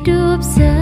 sehidup semati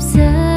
sehidup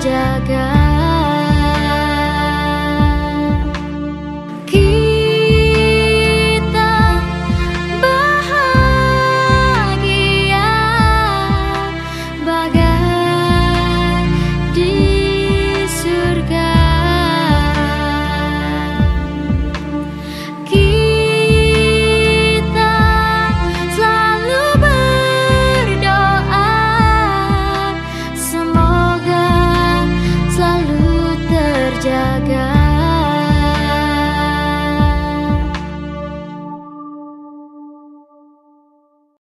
terjaga